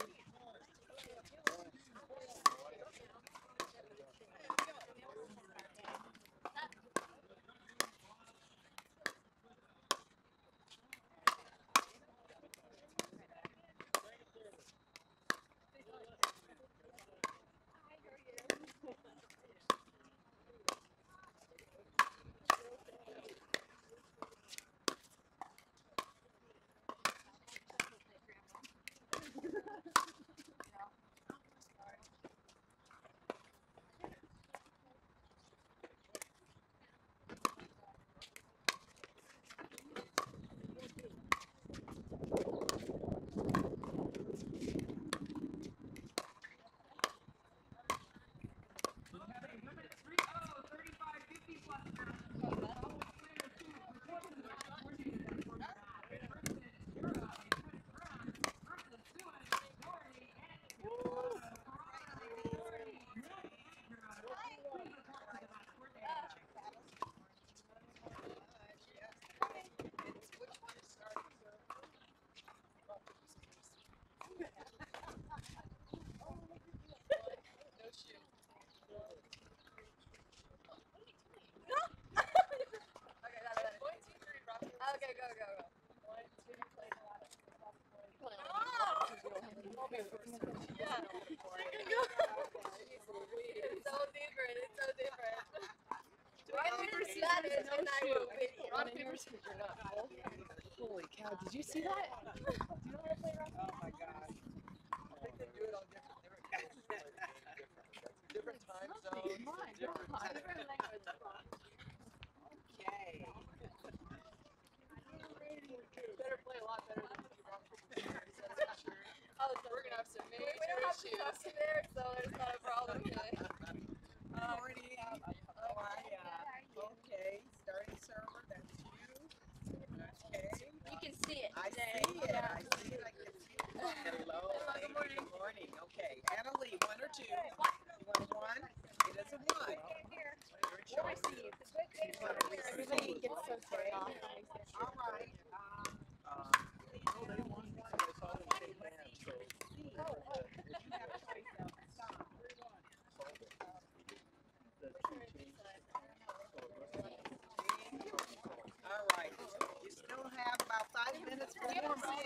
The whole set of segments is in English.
Virginia. Yeah. It's so different. It's so different. Right here is Spanish and I will. Rock, paper, scissors. You're not full. Holy cow, did you see that? Do you know how to play rock, Oh my gosh. I think they do it on different, different, different time zones. My and different God. Okay. Better play a lot better than you rock, paper, scissors, that's for sure. Oh, so we're gonna have some major we don't have to issues. talk there, so it's not a problem. really. Good morning. How are ya? Okay, starting server, that's you. Okay. You can see it I today. see it, I see it, I can see it. Hello. Good morning. Good morning, okay. Anna Leigh, one or two? You one? It is a one. Receive? All right, um, all right. You still have about five minutes for We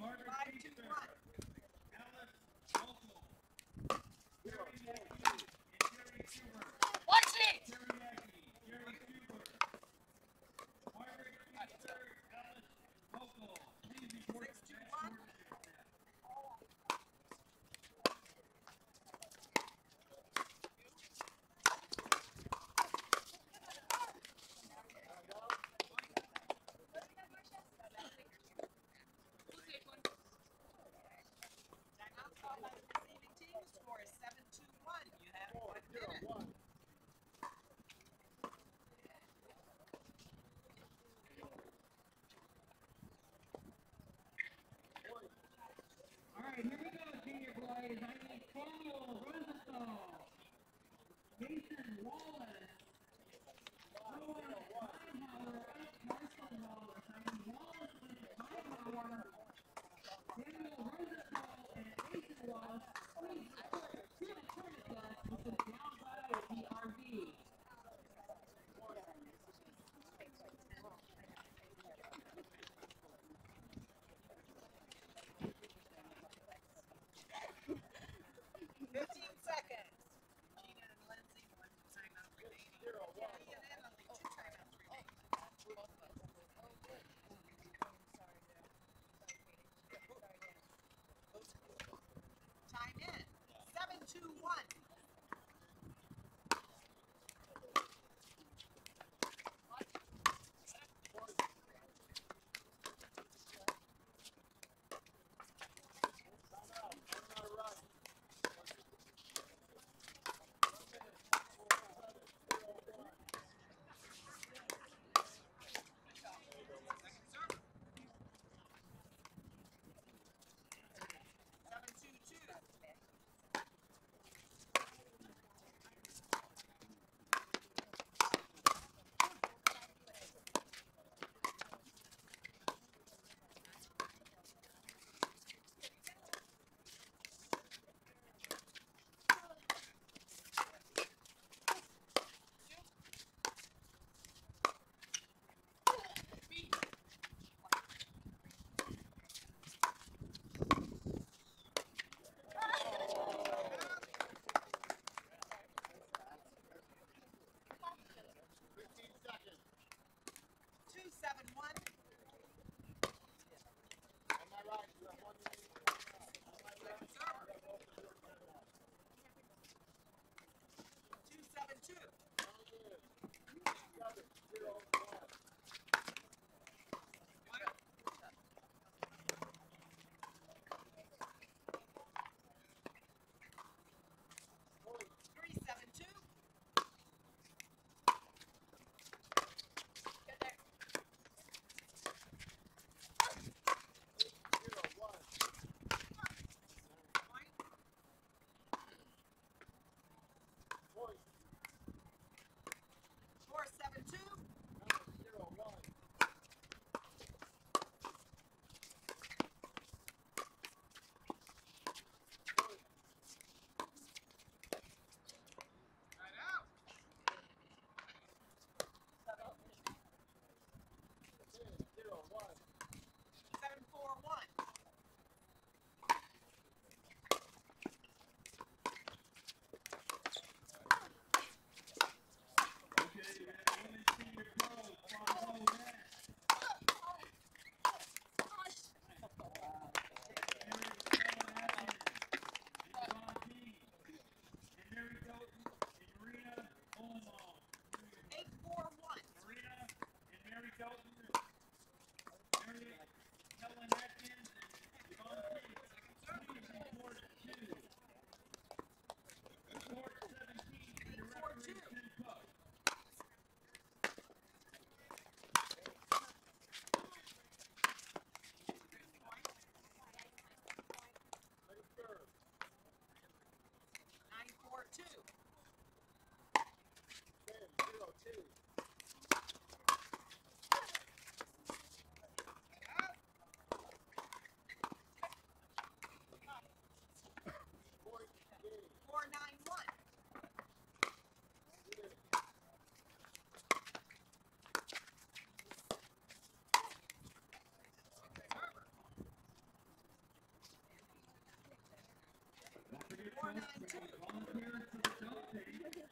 Alice Vogel, Terry Newman, and Terry Schumer. two. Okay.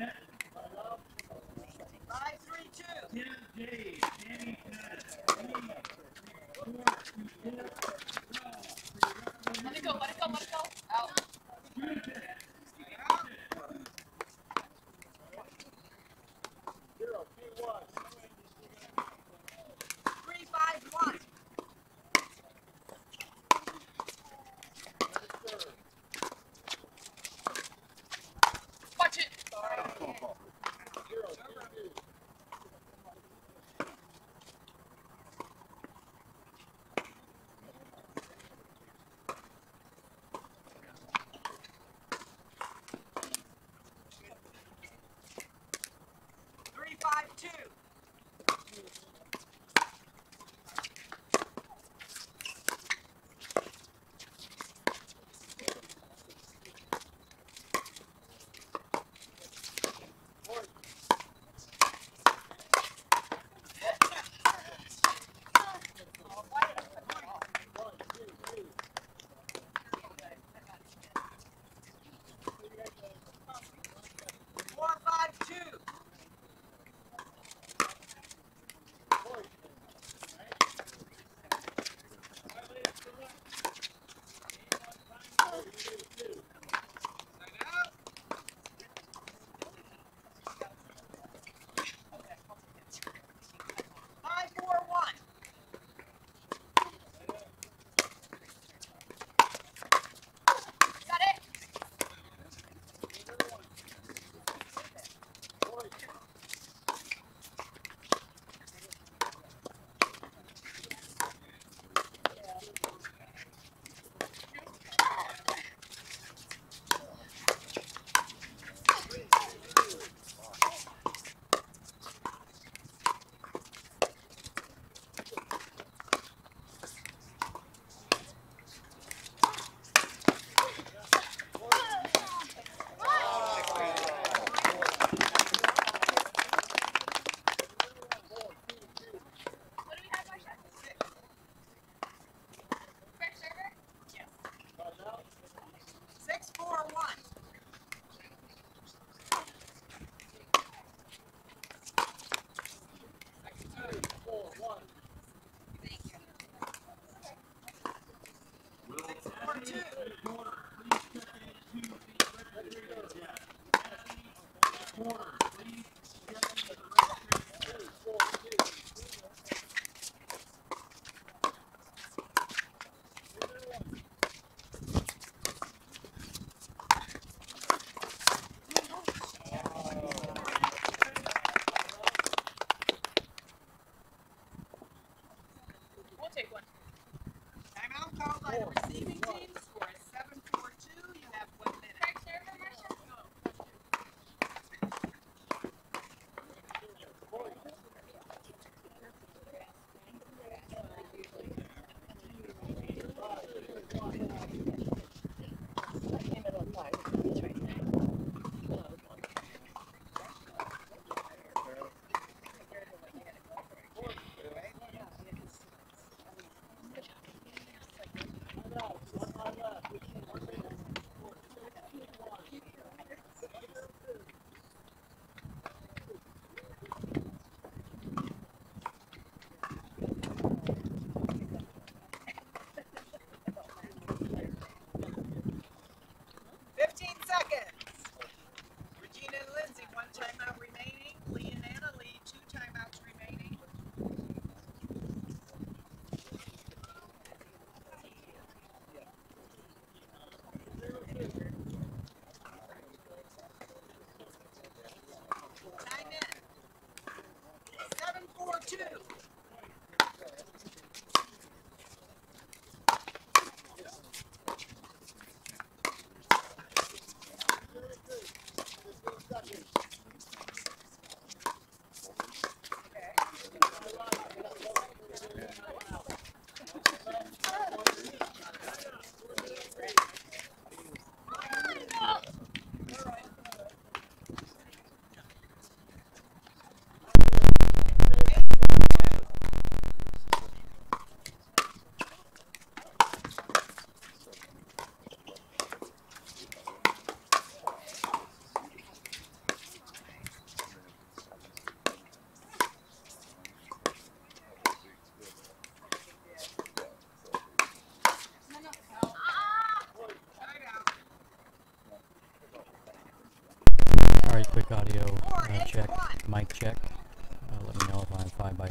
Yeah.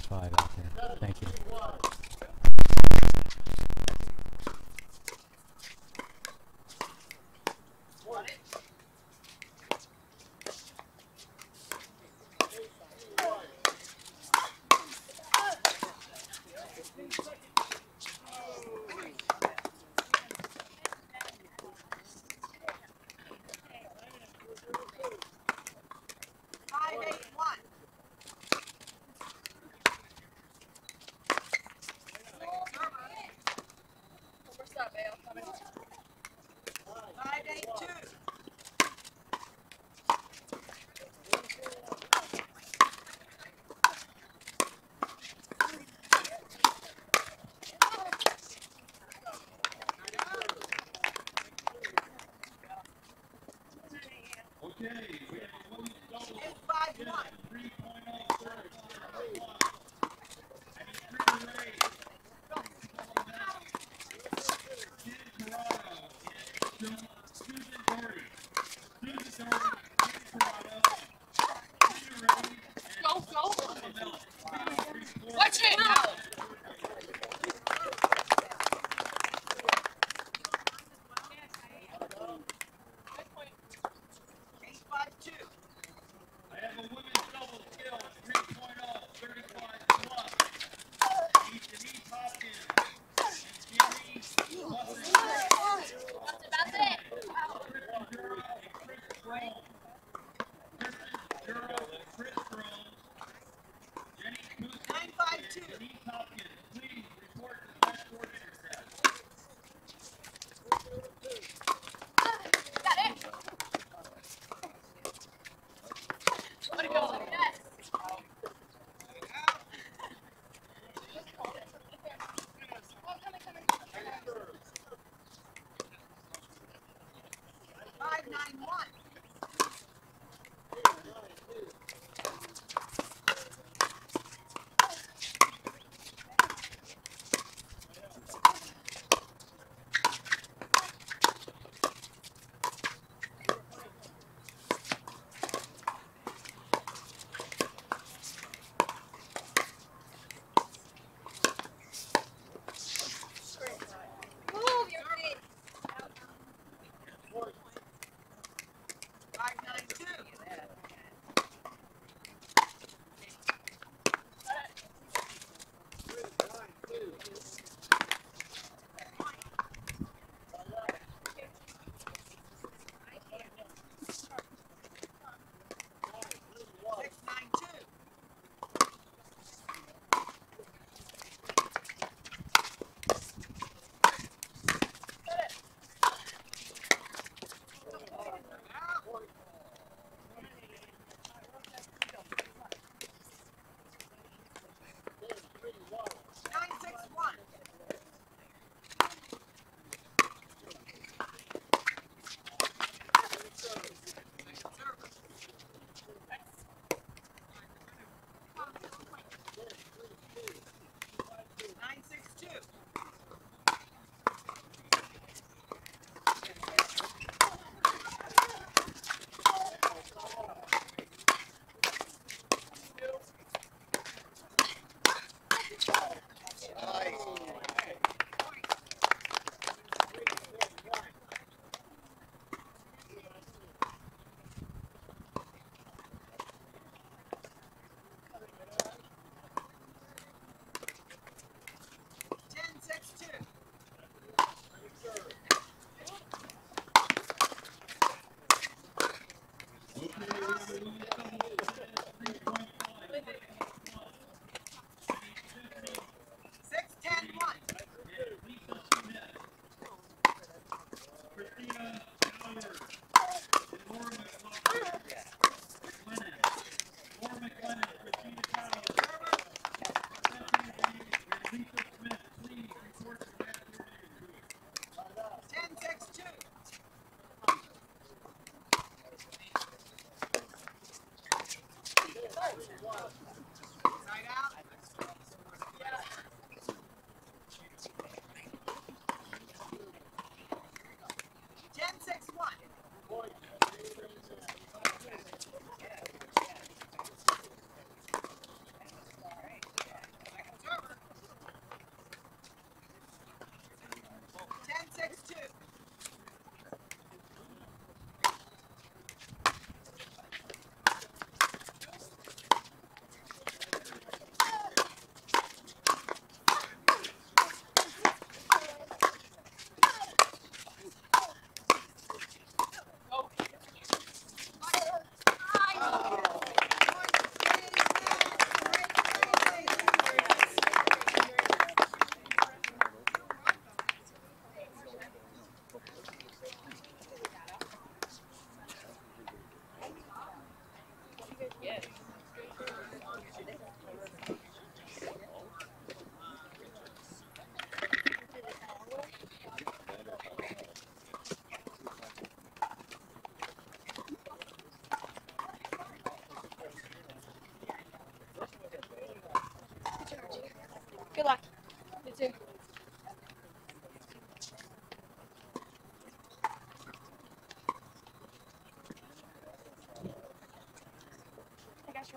Five out there. Thank you.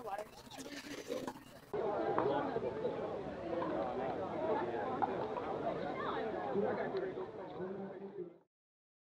water.